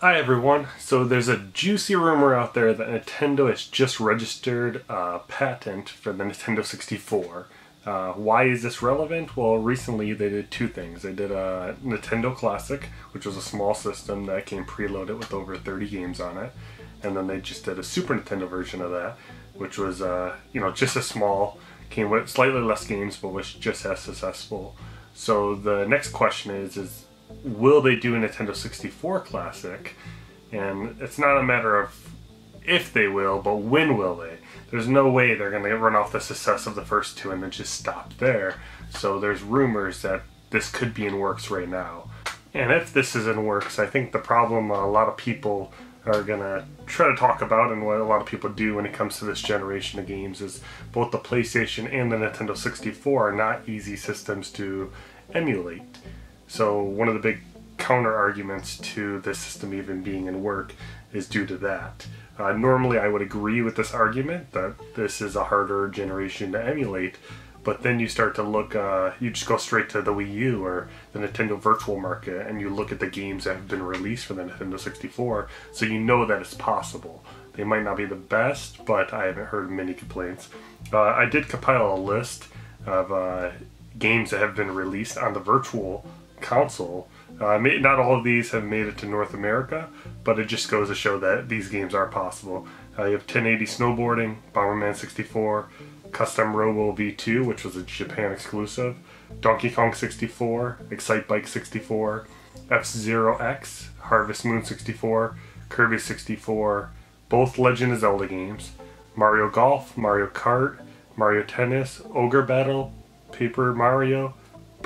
Hi everyone. So there's a juicy rumor out there that Nintendo has just registered a patent for the Nintendo 64. Uh, why is this relevant? Well, recently they did two things. They did a Nintendo Classic, which was a small system that came preloaded with over 30 games on it, and then they just did a Super Nintendo version of that, which was uh, you know just as small, came with slightly less games, but was just as successful. So the next question is is will they do a Nintendo 64 Classic? And it's not a matter of if they will, but when will they? There's no way they're going to run off the success of the first two and then just stop there. So there's rumors that this could be in works right now. And if this is in works, I think the problem a lot of people are going to try to talk about and what a lot of people do when it comes to this generation of games is both the PlayStation and the Nintendo 64 are not easy systems to emulate. So one of the big counter arguments to this system even being in work is due to that. Uh, normally, I would agree with this argument that this is a harder generation to emulate, but then you start to look, uh, you just go straight to the Wii U or the Nintendo Virtual Market and you look at the games that have been released for the Nintendo 64, so you know that it's possible. They might not be the best, but I haven't heard many complaints. Uh, I did compile a list of uh, games that have been released on the Virtual console. Uh, not all of these have made it to North America, but it just goes to show that these games are possible. Uh, you have 1080 Snowboarding, Bomberman 64, Custom Robo V2, which was a Japan exclusive, Donkey Kong 64, Excitebike 64, F-Zero X, Harvest Moon 64, Kirby 64, both Legend of Zelda games, Mario Golf, Mario Kart, Mario Tennis, Ogre Battle, Paper Mario,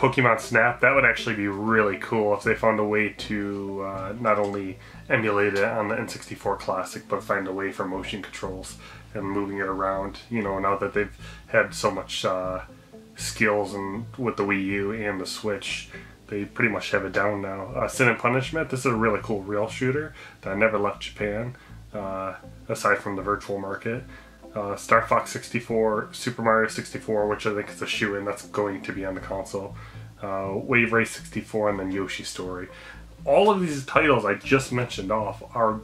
Pokemon Snap, that would actually be really cool if they found a way to uh, not only emulate it on the N64 Classic, but find a way for motion controls and moving it around. You know, now that they've had so much uh, skills and with the Wii U and the Switch, they pretty much have it down now. Uh, Sin and Punishment, this is a really cool rail shooter that never left Japan, uh, aside from the virtual market. Uh, Star Fox 64, Super Mario 64, which I think is a shoe in that's going to be on the console, uh, Wave Race 64, and then Yoshi Story. All of these titles I just mentioned off are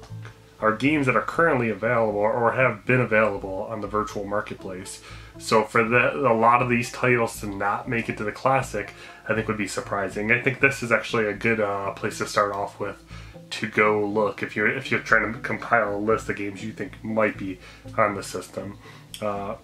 are games that are currently available or have been available on the virtual marketplace. So for the, a lot of these titles to not make it to the classic, I think would be surprising. I think this is actually a good uh, place to start off with to go look if you're if you're trying to compile a list of games you think might be on the system. Uh,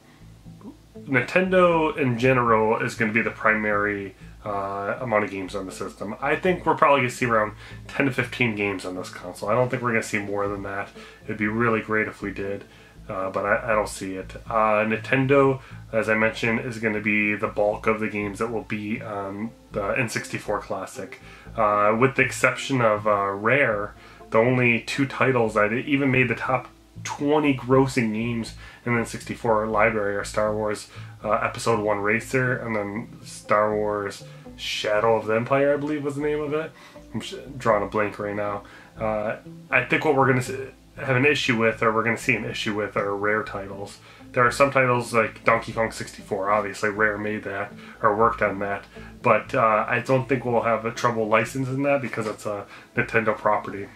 Nintendo in general is going to be the primary uh, amount of games on the system. I think we're probably going to see around 10 to 15 games on this console. I don't think we're going to see more than that. It'd be really great if we did. Uh, but I, I, don't see it. Uh, Nintendo, as I mentioned, is going to be the bulk of the games that will be on the N64 Classic. Uh, with the exception of uh, Rare, the only two titles that even made the top 20 grossing games in the N64 library are Star Wars uh, Episode 1 Racer and then Star Wars Shadow of the Empire, I believe was the name of it. I'm drawing a blank right now. Uh, I think what we're going to have an issue with, or we're going to see an issue with, are rare titles. There are some titles like Donkey Kong 64, obviously Rare made that or worked on that, but uh, I don't think we'll have a trouble licensing that because it's a Nintendo property.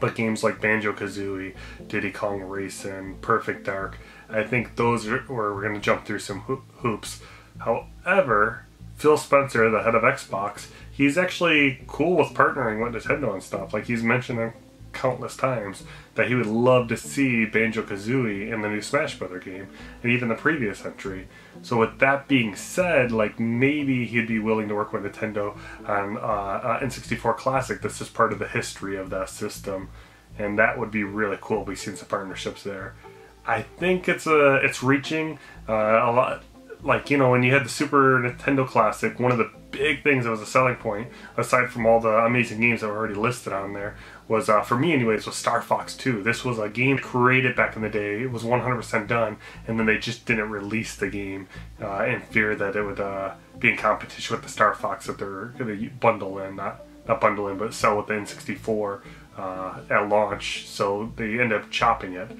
But games like Banjo Kazooie, Diddy Kong Racing, Perfect Dark, I think those are where we're going to jump through some hoops. However, Phil Spencer, the head of Xbox, he's actually cool with partnering with Nintendo and stuff. Like he's mentioning countless times that he would love to see Banjo Kazooie in the new Smash Brother game, and even the previous entry. So with that being said, like maybe he'd be willing to work with Nintendo on uh, uh, N64 Classic. This is part of the history of that system, and that would be really cool. We've seen some partnerships there. I think it's a it's reaching uh, a lot like you know when you had the Super Nintendo Classic, one of the big things that was a selling point, aside from all the amazing games that were already listed on there, was uh, for me anyways was Star Fox 2. This was a game created back in the day. It was 100% done, and then they just didn't release the game uh, in fear that it would uh, be in competition with the Star Fox that they're going to bundle in, not not bundle in, but sell with the N64 uh, at launch. So they end up chopping it.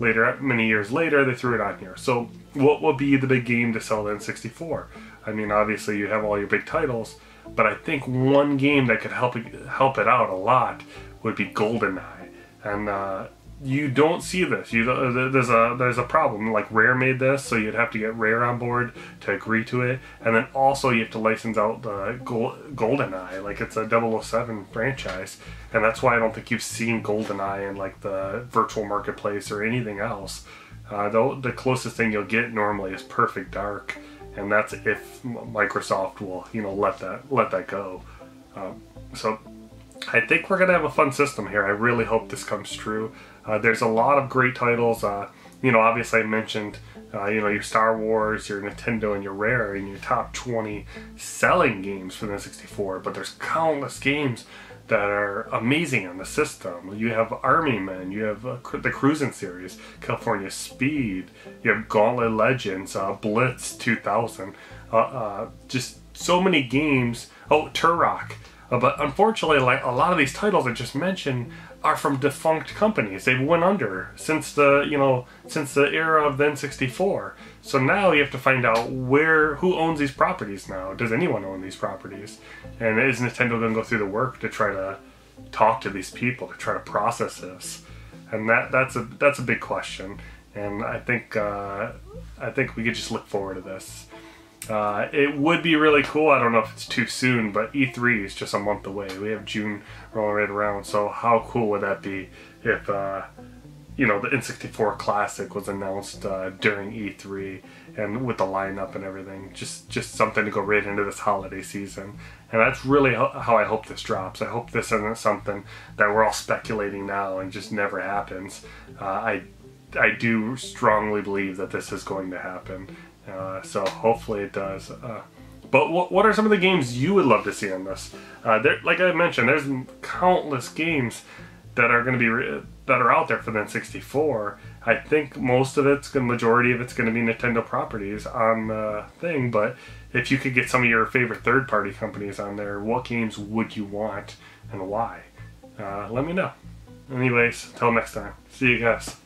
Later, many years later, they threw it on here. So what will be the big game to sell the N64? I mean, obviously you have all your big titles, but I think one game that could help help it out a lot would be GoldenEye, and uh, you don't see this. You there's a there's a problem. Like Rare made this, so you'd have to get Rare on board to agree to it, and then also you have to license out the Gold, GoldenEye. Like it's a 007 franchise, and that's why I don't think you've seen GoldenEye in like the virtual marketplace or anything else. Uh, the, the closest thing you'll get normally is Perfect Dark, and that's if Microsoft will you know let that let that go. Um, so I think we're gonna have a fun system here. I really hope this comes true. Uh, there's a lot of great titles. Uh, you know, obviously I mentioned, uh, you know, your Star Wars, your Nintendo, and your Rare in your top 20 selling games for the 64. But there's countless games that are amazing on the system. You have Army Men, you have uh, the Cruis'n series, California Speed, you have Gauntlet Legends, uh, Blitz 2000, uh, uh, just so many games. Oh, Turok. Uh, but unfortunately, like a lot of these titles I just mentioned are from defunct companies. They've went under since the you know since the era of the N64. So now you have to find out where who owns these properties now. Does anyone own these properties? And is Nintendo going to go through the work to try to talk to these people to try to process this? And that that's a that's a big question. And I think uh, I think we could just look forward to this. Uh, it would be really cool. I don't know if it's too soon, but E3 is just a month away. We have June rolling right around, so how cool would that be if, uh, you know, the N64 Classic was announced uh, during E3 and with the lineup and everything. Just, just something to go right into this holiday season. And that's really how I hope this drops. I hope this isn't something that we're all speculating now and just never happens. Uh, I I do strongly believe that this is going to happen. Uh, so hopefully it does. Uh, but what, what are some of the games you would love to see on this? Uh, there, like I mentioned, there's countless games that are going to be re- that are out there for the N64. I think most of it's, the majority of it's going to be Nintendo properties on the thing. But if you could get some of your favorite third-party companies on there, what games would you want and why? Uh, let me know. Anyways, until next time, see you guys.